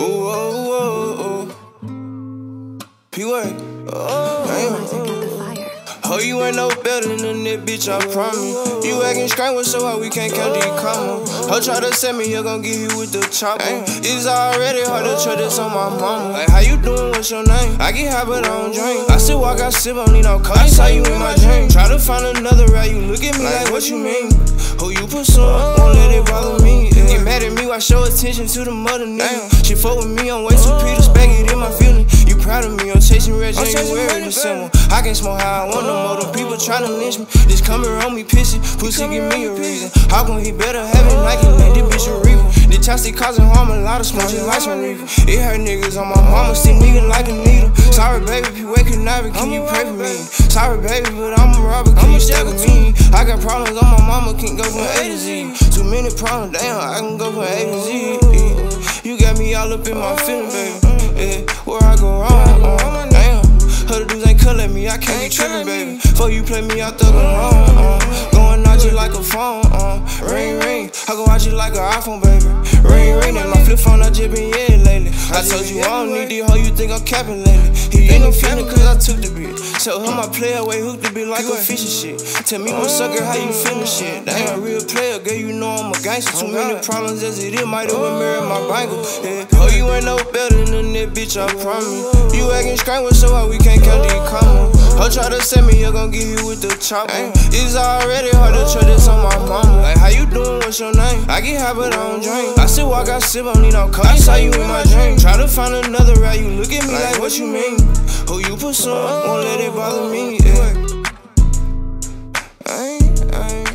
oh, oh, P-word. Oh, oh. Oh, oh, oh, you ain't no better than that bitch, I promise. You acting strange, what's so hard we can't count these commas? Ho try to send me, you gon' give you with the chopper. It's already hard to trust this on my mama. Like, how you doing? What's your name? I get high, but I don't drink. I still walk, I sip, don't need no cup. I saw you in my dream. Try to find another route, you look at me like, what you mean? Who you pursuing? I show attention to the mother nigga. She fuck with me, I'm way too Peter, it in my feeling. You proud of me, I'm chasing red January, December. I can smoke how I want no more. Them people tryna lynch me. Just coming around me pissy. Pussy give me a reason. How come he better have it like it? man? This bitch a reaper. The chassis causing harm, a lot of smoke, just like some reaper. It hurt niggas on my mama, see nigga like a needle. Sorry, baby, if you wake night, can you pray for me? Sorry, baby, but I'm a robber, can you stay with me? I got problems on my mama, can't go from A to Z. Many problems, damn, I can go from A to Z. You got me all up in my feelings, baby. Yeah, where I go wrong, uh, damn. Other dudes ain't cut me, I can't be tripping, baby. Before you play me, I thug alone. Uh, going out you like a phone, ring. I go out you like an iPhone, baby. Ring ring, and my flip phone, I just been yeah lately. I told you I don't need these hoe, you think I'm capping lately. He ain't no feeling cause I took the bitch. So him, I play away, hooked the bitch like a fish and shit. Tell me what sucker, how you feeling shit. That ain't a real player, girl, you know I'm a gangster. Too many problems as it is, might have marry my bangle. Yeah. Oh, you ain't no better than that bitch, I promise. You acting strange, so why we can't count these commas? Her try to send me, you're gonna get you with the chopper. It's already hard to trust this on my mama. Like, how you? What's your name? I get high, but I don't drink. I still walk, I sip, I don't need no coffee. I saw you in my dream. Try to find another route, you look at me like, what you mean? Who you pursuing? Won't let it bother me. Yeah. I ain't, I ain't.